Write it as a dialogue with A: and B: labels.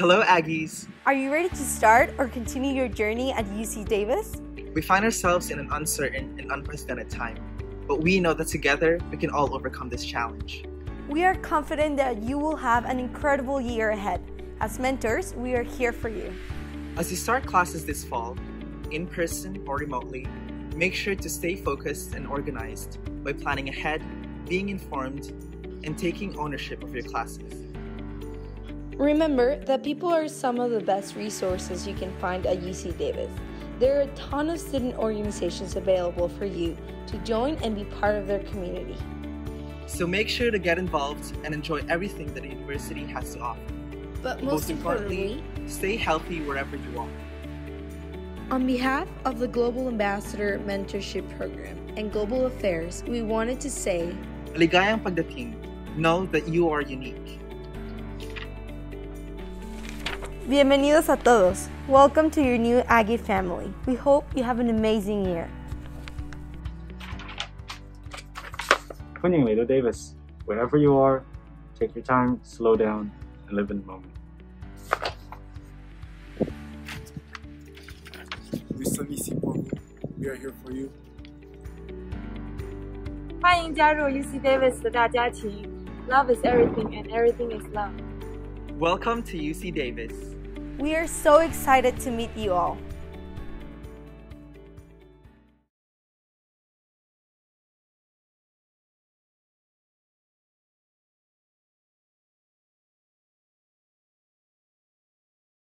A: Hello, Aggies.
B: Are you ready to start or continue your journey at UC Davis?
A: We find ourselves in an uncertain and unprecedented time, but we know that together we can all overcome this challenge.
B: We are confident that you will have an incredible year ahead. As mentors, we are here for you.
A: As you start classes this fall, in person or remotely, make sure to stay focused and organized by planning ahead, being informed, and taking ownership of your classes.
B: Remember that people are some of the best resources you can find at UC Davis. There are a ton of student organizations available for you to join and be part of their community.
A: So make sure to get involved and enjoy everything that the university has to offer.
B: But most, most importantly, importantly,
A: stay healthy wherever you are.
B: On behalf of the Global Ambassador Mentorship Program and Global Affairs, we wanted to say,
A: Ligayang pagdating. Know that you are unique.
B: Bienvenidos a todos. Welcome to your new Aggie family. We hope you have an amazing year.
C: 欢迎嚟到 Davis. Wherever you are, take your time, slow down, and live in the moment.
D: We We are here for you.
E: 欢迎加入 UC Davis 的大家庭。Love is everything, and everything is love.
A: Welcome to UC Davis.
B: We are so excited to meet you all.